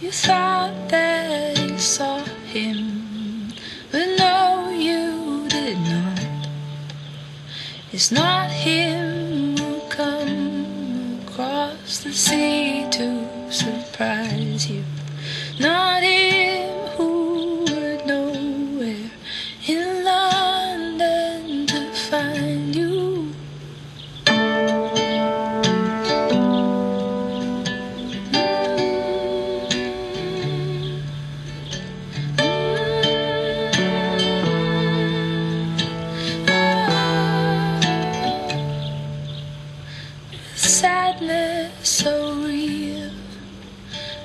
You thought that you saw him, but no, you did not. It's not him who come across the sea to surprise you, not him.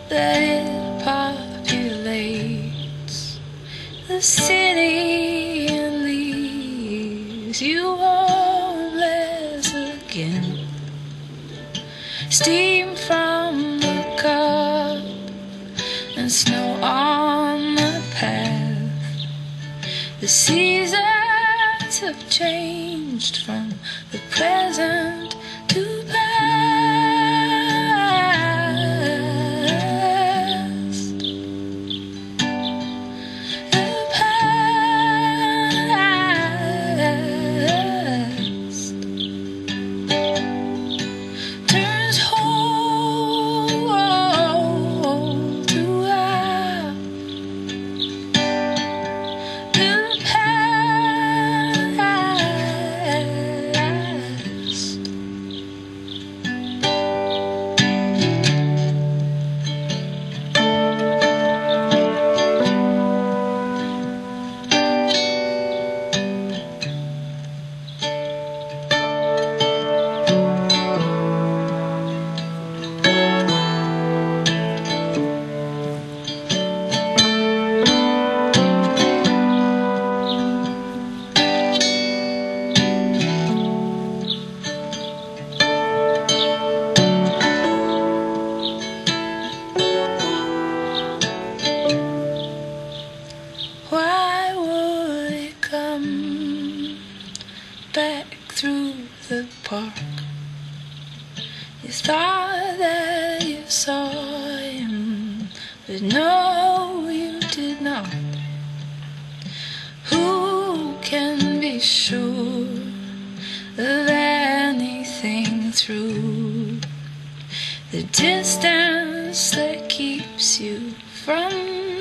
That it populates the city and leaves you homeless again. Steam from the cup and snow on the path. The seasons have changed from the park? You thought that you saw him, but no, you did not. Who can be sure of anything through the distance that keeps you from